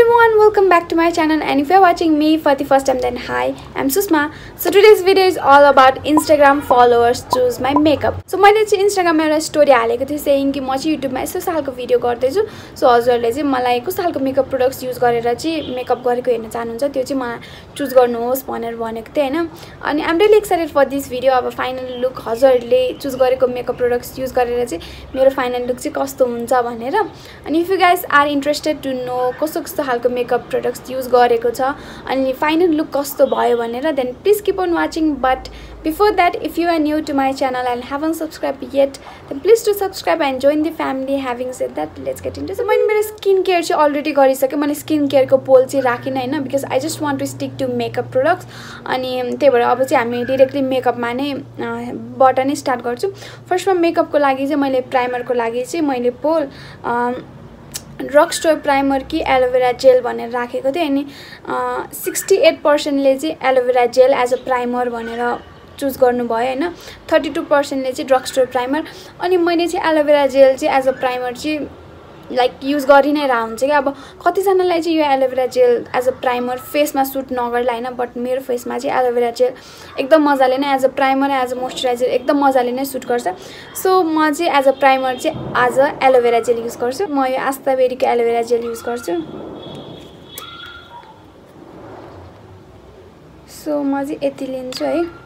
everyone, welcome back to my channel and if you're watching me for the first time then hi, I'm Susma. So today's video is all about Instagram followers choose my makeup. So मैले चाहिँ इन्स्टाग्राममा एउटा story हालेको थिएँ saying कि म चाहिँ युट्युबमा यस्तो खालको भिडियो गर्दैछु सो हजुरहरूले चाहिँ मलाई कस्तो खालको मेकअप प्रोडक्ट्स युज गरेर चाहिँ मेकअप गरेको हेर्न चाहनुहुन्छ त्यो चाहिँ मलाई चुज गर्नुहोस् भनेर भनेको थिएँ होइन अनि I'm really excited for this video अब फाइनल लुक हजुरहरूले चुज गरेको मेकअप प्रोडक्ट्स युज गरेर चाहिँ मेरो फाइनल लुक चाहिँ कस्तो हुन्छ भनेर अनि if you guys are interested to know कस्तो कस्तो खालको मेकअप प्रडक्ट्स युज गरेको छ। अनि फाइनल लुक कस्तो भयो भनेर then please keep on watching but before that if you are new to my channel and haven subscribed yet then please to subscribe and join the family having said that let's get into मैले मेरो skin care चाहिँ already गरिसकेँ मैले skin केयरको पोल चाहिँ राखिनँ होइन? Because I just want to stick to makeup products अनि त्यही भएर अब चाहिँ हामी डिरेक्टली मेकअपमा नै बाट नै स्टार्ट गर्छु। फर्स्टमा मेकअपको लागि चाहिँ मैले प्राइमरको लागि चाहिँ मैले पोल ड्रग स्टोर प्राइमर कि एलोभेरा जेल भनेर राखेको थिएँ अनि सिक्सटी एट पर्सेन्टले चाहिँ aloe vera gel as a primer भनेर चुज गर्नुभयो होइन? थर्टी टू पर्सेन्टले चाहिँ ड्रग स्टोर प्राइमर अनि मैले चाहिँ एलोभेरा जेल चाहिँ एज अ प्राइमर चाहिँ लाइक युज गरि नै रह हुन्छ कि अब कतिजनालाई चाहिँ यो aloe vera gel as a primer फेसमा सुट नगर्ला होइन बट मेरो फेसमा चाहिँ एलोभेरा जेल एकदम मजाले नै as a primer as a moisturiser एकदम मजाले नै सुट गर्छ। सो म चाहिँ एज अ प्राइमर चाहिँ as a aloe vera gel use गर्छु। म यो आस्ताबेरीको एलोभेरा जेल युज गर्छु। सो म चाहिँ यति लिन्छु है।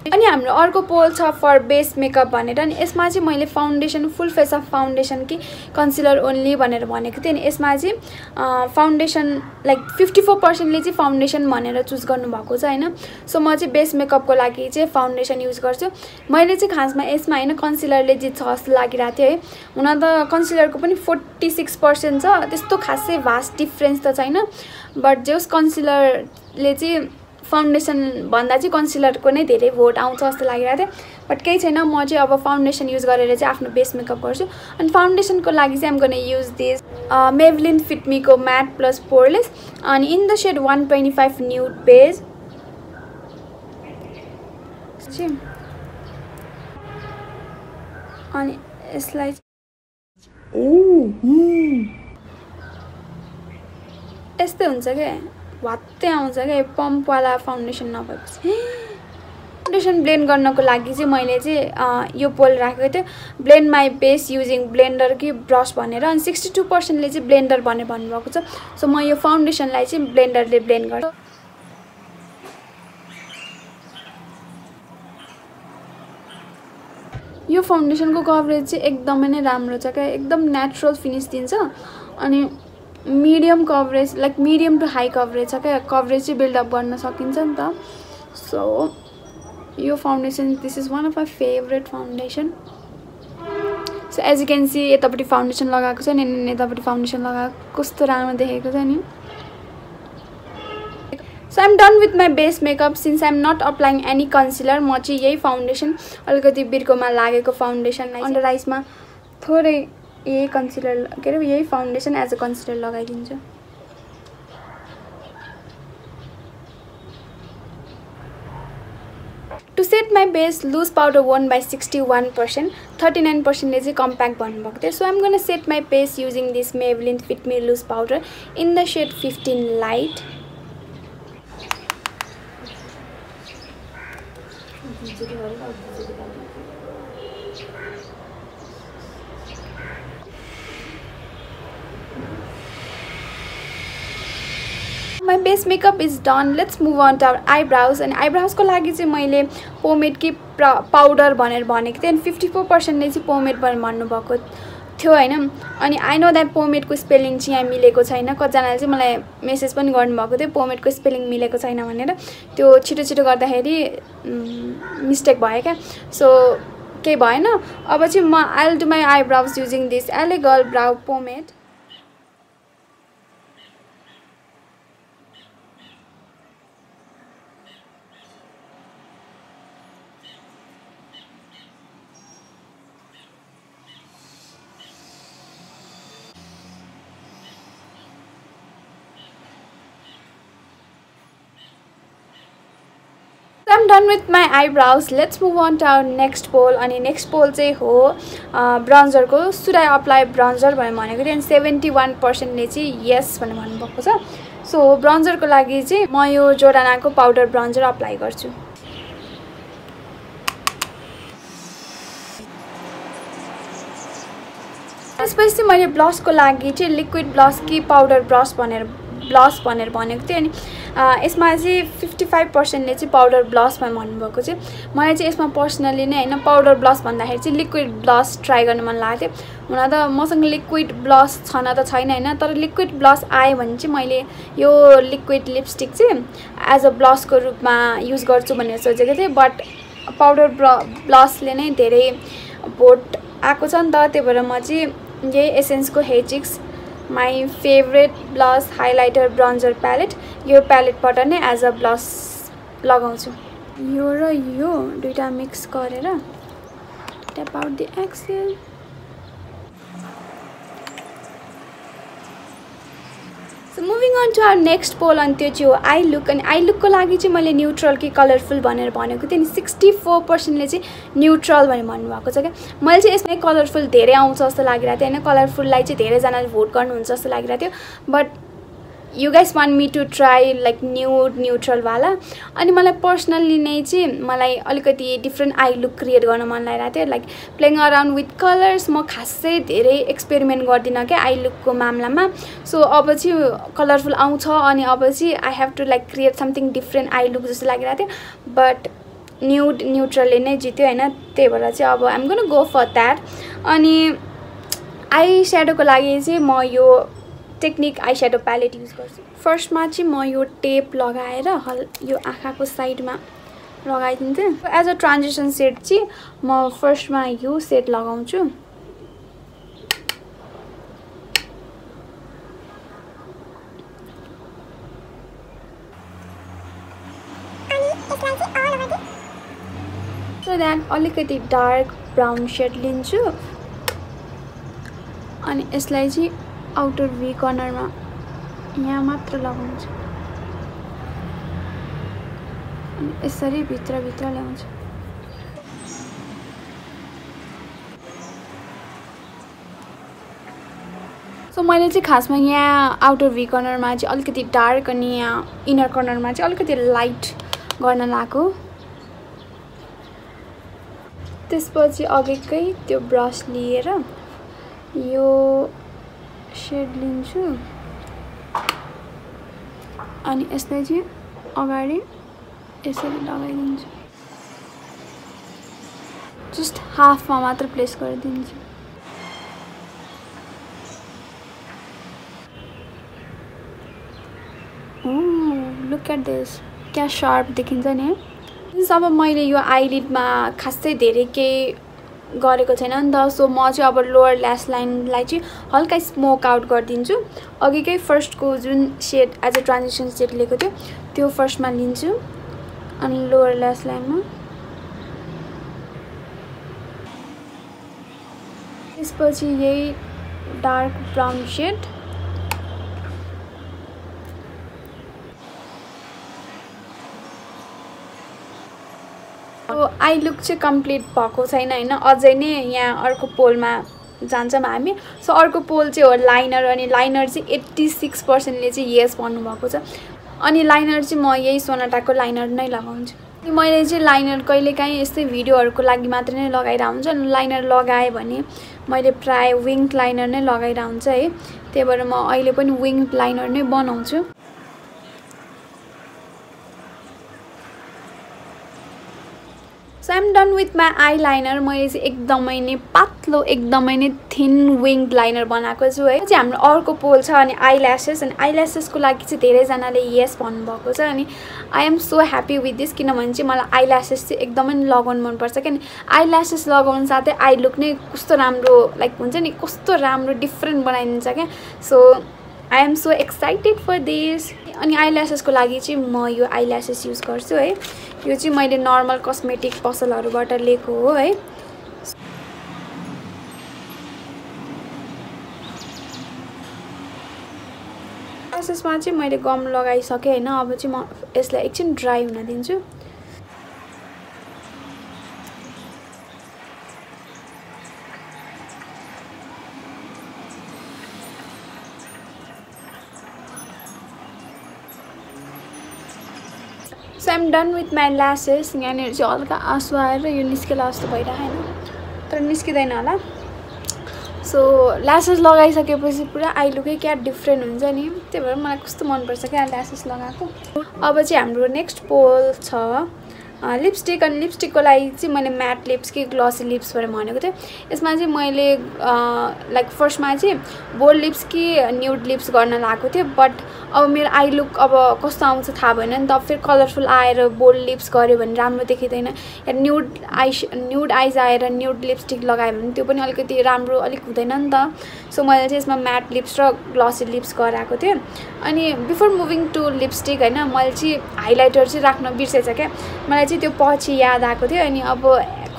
अनि हाम्रो अर्को पोल छ फर बेस मेकअप भनेर अनि यसमा चाहिँ मैले foundation full face of foundation कि कन्सिलर ओन्ली भनेर भनेको थिएँ। अनि यसमा चाहिँ फाउन्डेसन लाइक फिफ्टी फोर पर्सेन्टले चाहिँ फाउन्डेसन भनेर चुज गर्नुभएको छ होइन? सो म चाहिँ बेस मेकअपको लागि चाहिँ फाउन्डेसन युज गर्छु। मैले चाहिँ खासमा यसमा होइन कन्सिलरले जित्छ जस्तो लागिरहेको थियो है। हुन त कन्सिलरको पनि फोर्टी सिक्स पर्सेन्ट छ त्यस्तो खासै भास्ट डिफ्रेन्स त छैन। बट जे होस् कन्सिलरले चाहिँ फाउन्डेसन भन्दा चाहिँ कन्सिलरको नै धेरै भोट आउँछ जस्तो लागिरहेको थियो। बट केही छैन म चाहिँ अब फाउन्डेसन युज गरेर चाहिँ आफ्नो बेस मेकअप गर्छु। अनि फाउन्डेसनको लागि चाहिँ I'm gonna use this Maybelline फिटमीको matte plus poreless अनि in the shade one twenty five nude beige अनि यसलाई यस्तै हुन्छ क्या भत्तै आउँछ क्या पम्पवाला फाउन्डेसन नभएपछि। फाउन्डेसन ब्लेन्ड गर्नको लागि चाहिँ मैले चाहिँ यो पोल राखेको थिएँ। Blend my base using blender कि ब्रस भनेर। अनि सिक्सटी टू पर्सेन्टले चाहिँ ब्लेन्डर भनेर भन्नुभएको छ। सो म यो फाउन्डेसनलाई चाहिँ ब्लेन्डरले ब्लेन्ड गर्छु यो फाउन्डेसनको कभरेज चाहिँ एकदमै नै राम्रो छ क्या। एकदम नेचुरल फिनिस दिन्छ। अनि medium coverage like medium to high coverage छ क्या कभरेज चाहिँ बिल्डअप गर्न सकिन्छ नि त। सो यो foundation this is one of my favourite foundation so as you can see यतापट्टि फाउन्डेसन लगाएको छ नि यतापट्टि फाउन्डेसन लगाएको कस्तो राम्रो देखेको छ नि। So I'm done with my base makeup since I'm not applying any concealer म चाहिँ यही फाउन्डेसन अलिकति बिर्कोमा लागेको फाउन्डेसनलाई अन्डर आइसमा थोरै यही कन्सिलर के अरे यही फाउन्डेसन एज अ कन्सिलर लगाइदिन्छु। To set my base loose powder one by sixty one percent thirty nine पर्सेन्टले चाहिँ कम्प्याक्ट भन्नुभएको थियो so I'm gonna set my base using this Maybelline fit me loose powder in the shade fifteen light my base makeup is done. Let's move on to our eyebrows अनि आइब्राउजको लागि चाहिँ मैले pomade कि powder भनेर भनेको थिएँ। अनि फिफ्टी फोर पर्सेन्टले चाहिँ पोमेड भनेर भन्नुभएको थियो होइन? अनि आई नो द्याट पोमेडको स्पेलिङ चाहिँ यहाँ मिलेको छैन। कतिजनाले चाहिँ मलाई मेसेज पनि गर्नुभएको थियो पोमेडको स्पेलिङ मिलेको छैन भनेर। त्यो छिटो छिटो गर्दाखेरि मिस्टेक भयो क्या। सो केही भएन। अब चाहिँ म I'll do my eyebrows using this girl brow pomade done with my eyebrows let's move on to our next poll अनि नेक्स्ट पोल चाहिँ हो ब्राउन्जरको सुड आई अप्लाई ब्राउन्जर भनेर भनेको थियो अनि सेभेन्टी वान पर्सेन्टले चाहिँ यस भनेर भन्नुभएको छ। सो ब्राउन्जरको लागि चाहिँ म यो जोडानाको पाउडर ब्राउन्जर अप्लाई गर्छु। त्यसपछि मैले ब्लसको लागि चाहिँ लिक्विड ब्लस कि पाउडर ब्रस भनेर ब्लस भनेर भनेको थिएँ अनि यसमा चाहिँ फिफ्टी फाइभ पर्सेन्टले चाहिँ पाउडर ब्लसमा भन्नुभएको चाहिँ मलाई चाहिँ यसमा पर्सनली नै होइन पाउडर ब्लस भन्दाखेरि चाहिँ लिक्विड ब्लस ट्राई गर्नु मन लागेको थियो हुन त मसँग लिक्विड ब्लस छन त छैन होइन तर लिक्विड ब्लस आयो भने चाहिँ मैले यो लिक्विड लिपस्टिक चाहिँ एज अ ब्लसको रूपमा युज गर्छु भनेर सोचेको थिएँ। बट पाउडर ब्ल ब्लसले नै धेरै भोट आएको छ नि त त्यही भएर म चाहिँ यही एसेन्सको हेचिक्स my favourite blush highlighter bronzer palette यो प्यालेटबाट नै एज अ ब्लस लगाउँछु। यो र यो दुइटा मिक्स गरेर tap out the excess moving on to our next poll अनि त्यो चाहिँ हो आई लुक अनि आई लुकको लागि चाहिँ मैले न्युट्रल कि कलरफुल भनेर भनेको थिएँ नि सिक्सटी फोर पर्सेन्टले चाहिँ न्युट्रल भनेर भन्नुभएको छ क्या मैले चाहिँ यसमै कलरफुल धेरै आउँछ जस्तो लागिरहेको थियो होइन? कलरफुललाई चाहिँ धेरैजनाले भोट गर्नुहुन्छ जस्तो लागिरहेको थियो but you guys want me to try like nude न्युट्रलवाला अनि मलाई पर्सनल्ली नै चाहिँ मलाई अलिकति डिफ्रेन्ट आई लुक क्रिएट गर्न मन लागिरहेको थियो like playing around with colours म खासै धेरै एक्सपेरिमेन्ट गर्दिनँ क्या आई लुकको मामलामा सो अब चाहिँ कलरफुल आउँछ अनि अब चाहिँ I have to like create something different eye look जस्तो लागिरहेको थियो बट न्युड न्युट्रलले नै जित्यो होइन त्यही भएर चाहिँ अब I'm gonna go for that अनि आई स्याडोको लागि चाहिँ म यो technique eye shadow palette use गर्छु। फर्स्टमा चाहिँ म यो टेप लगाएर हल यो आँखाको साइडमा लगाइदिन्थेँ एज अ ट्रान्जेक्सन सेट चाहिँ म फर्स्टमा यो सेट लगाउँछु। सो अलिकति डार्क ब्राउन सेड लिन्छु। अनि यसलाई चाहिँ आउटर भी कर्नरमा। यहाँ मात्र लगाउँछु। अनि यसरी भित्रभित्र ल्याउँछु। सो मैले चाहिँ खासमा यहाँ आउटर भी कर्नरमा चाहिँ अलिकति डार्क अनि यहाँ इनर कर्नरमा चाहिँ अलिकति लाइट गर्न लगाएको। त्यसपछि अघिकै त्यो ब्रस लिएर यो सेड लिन्छु अनि यसलाई चाहिँ अगाडि यसरी लगाइदिन्छु। जस्ट हाफमा मात्र प्लेस गरिदिन्छु। लुक एट दिस क्या सार्प देखिन्छ नि? अब मैले यो आइलिडमा खासै धेरै केही गरेको छैन नि त। सो म चाहिँ अब लोवर ल्यास लाइनलाई चाहिँ हल्का स्मोक आउट गरिदिन्छु। अघिकै फर्स्टको जुन shade as a transition shade लिएको थियो त्यो फर्स्टमा लिन्छु। अनि लोवर ल्यास लाइनमा त्यसपछि यही dark brown shade eye look चाहिँ कम्प्लिट भएको छैन होइन? अझै नै यहाँ अर्को पोलमा जान्छौँ हामी। सो अर्को पोल चाहिँ हो लाइनर अनि लाइनर चाहिँ एट्टी सिक्स पर्सेन्टले चाहिँ यस भन्नुभएको छ। अनि लाइनर चाहिँ म यही सोनाटाको लाइनर नै लगाउँछु। मैले चाहिँ लाइनर कहिलेकाहीँ यस्तै भिडियोहरूको लागि मात्र नै लगाइरहेको हुन्छ। लाइनर लगाएँ भने मैले प्रायः विङ लाइनर नै लगाइरहेको हुन्छ है। त्यही भएर म अहिले पनि विङ लाइनर नै बनाउँछु। So I'm done with my eye liner मैले चाहिँ एकदमै नै पातलो एकदमै नै थिन विङ्ड लाइनर बनाएको छु है चाहिँ हाम्रो अर्को पोल छ अनि आई ल्यासेस अनि आई ल्यासेसको लागि चाहिँ धेरैजनाले यस भन्नुभएको छ अनि I am so happy with this किनभने चाहिँ मलाई आई ल्यासेस चाहिँ एकदमै लगाउनु मनपर्छ किन आई ल्यासेस लगाउनु साथै आई लुक नै कस्तो राम्रो लाइक हुन्छ नि कस्तो राम्रो डिफ्रेन्ट बनाइदिन्छ क्या so I am so excited for this अनि आई ल्यासेसको लागि चाहिँ म यो आई ल्यासेस युज गर्छु है यो चाहिँ मैले नर्मल कस्मेटिक पसलहरूबाट लिएको हो है। प्रोसेसमा चाहिँ मैले गम लगाइसकेँ होइन। अब चाहिँ म यसलाई एकछिन ड्राई हुन दिन्छु। डन विथ माई ल्यासेस यहाँनिर चाहिँ हल्का आँसु आएर यो निस्केला जस्तो भइरहेको होइन तर निस्किँदैन होला सो ल्यासेस लगाइसकेपछि पुरा आइलुकै क्या डिफ्रेन्ट हुन्छ नि त्यही भएर मलाई कस्तो मनपर्छ क्या ल्यासेस लगाएको अब चाहिँ हाम्रो नेक्स्ट पोल छ लिपस्टिक अनि लिपस्टिकको लागि चाहिँ मैले म्याट लिप्स कि ग्लसी लिप्स भनेर भनेको थिएँ। यसमा चाहिँ मैले लाइक फर्स्टमा चाहिँ बोल्ड लिप्स कि न्युड लिप्स गर्न लगाएको थिएँ बट अब मेरो आई लुक अब कस्तो आउँछ थाहा भएन नि त। फेरि कलरफुल आएर बोल्ड लिप्स गऱ्यो भने राम्रो देखिँदैन। या न्युड आई न्युड आइज आएर न्युड लिपस्टिक लगायो भने त्यो पनि अलिकति राम्रो अलिक हुँदैन नि त। सो मैले चाहिँ यसमा म्याट लिप्स र ग्लसी लिप्स गराएको थिएँ। अनि बिफोर मुभिङ टु लिपस्टिक होइन मैले चाहिँ हाइलाइटर चाहिँ राख्न बिर्सेछ क्या। मलाई चाहिँ त्यो पछि याद आएको थियो अनि अब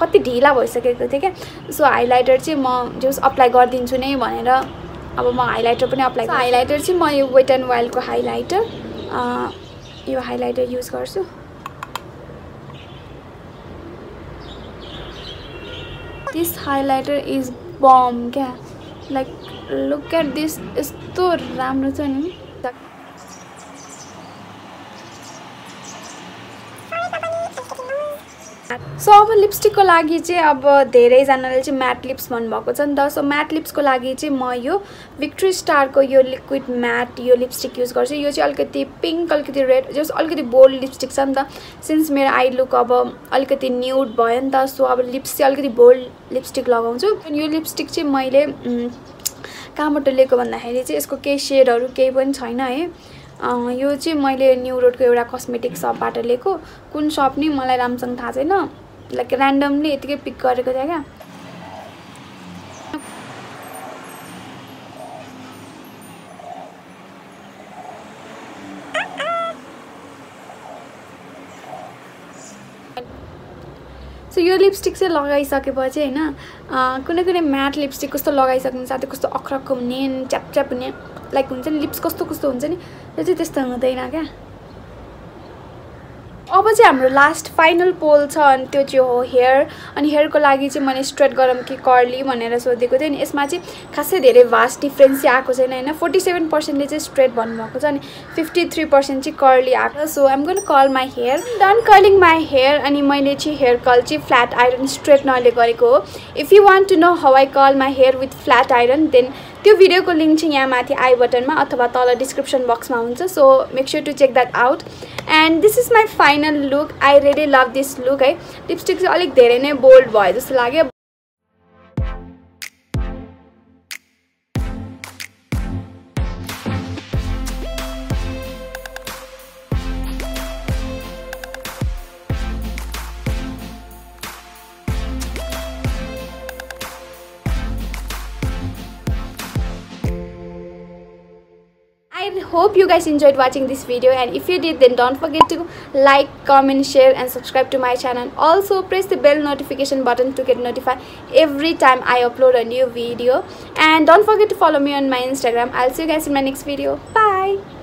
कति ढिला भइसकेको थियो क्या। सो हाइलाइटर चाहिँ म जस अप्लाई गरिदिन्छु नै भनेर अब म हाइलाइटर पनि अप्लाई हाइलाइटर चाहिँ म यो वेट एन्ड वाइल्डको हाइलाइटर यो हाइलाइटर युज गर्छु। दिस हाइलाइटर इज बम क्या? लाइक लुक एट दिस यस्तो राम्रो छ नि। सो अब लिपस्टिकको लागि चाहिँ अब धेरैजनाले चाहिँ म्याट लिप्स भन्नुभएको छ नि त। सो म्याट लिप्सको लागि चाहिँ म यो भिक्ट्री स्टारको यो लिक्विड म्याट यो लिपस्टिक युज गर्छु। यो चाहिँ अलिकति पिङ्क अलिकति रेड जस अलिकति बोल्ड लिपस्टिक छ नि त। सिन्स मेरो आई लुक अब अलिकति न्युड भयो नि त सो अब लिप्स चाहिँ अलिकति बोल्ड लिपस्टिक लगाउँछु। यो लिपस्टिक चाहिँ मैले कहाँबाट लिएको भन्दाखेरि चाहिँ यसको केही सेडहरू केही पनि छैन है। यो चाहिँ मैले न्यु रोडको एउटा कस्मेटिक सपबाट लिएको। कुन सप नि? मलाई राम्रोसँग थाहा छैन। लाइक ऱ्यान्डमली यतिकै पिक गरेको थियो क्या। सो यो लिपस्टिक चाहिँ लगाइसकेपछि होइन कुनै कुनै म्याट लिपस्टिक कस्तो लगाइसक्नु साथै कस्तो अख्रक्क हुने च्याप च्याप हुने लाइक हुन्छ नि लिप्स कस्तो कस्तो हुन्छ नि त्यो चाहिँ त्यस्तो हुँदैन क्या। अब चाहिँ हाम्रो लास्ट फाइनल पोल छ अनि त्यो चाहिँ हो हेयर अनि हेयरको लागि चाहिँ मैले स्ट्रेट गरौँ कि कर्ली भनेर सोधेको थिएँ अनि यसमा चाहिँ खासै धेरै भास्ट डिफ्रेन्स चाहिँ आएको छैन होइन। फोर्टी सेभेन पर्सेन्टले चाहिँ स्ट्रेट भन्नुभएको छ अनि फिफ्टी थ्री पर्सेन्ट चाहिँ कर्ली आएको so I'm gonna curl my hair done curling my hair अनि मैले चाहिँ हेयर कल चाहिँ फ्ल्याट आइरन स्ट्रेट नले गरेको हो। If you want to know how I curl my hair with flat iron then त्यो भिडियोको लिङ्क चाहिँ यहाँ माथि आई बटनमा अथवा तल डिस्क्रिप्सन बक्समा हुन्छ। So make sure to check that out and this is my final look I really love this look है लिपस्टिक चाहिँ अलिक धेरै नै बोल्ड भयो जस्तो लाग्यो hope you guys enjoyed watching this video and if you did then don't forget to like, comment, share and subscribe to my channel. Also press the bell notification button to get notified every time I upload a new video and don't forget to follow me on my Instagram. I'll see you guys in my next video. Bye!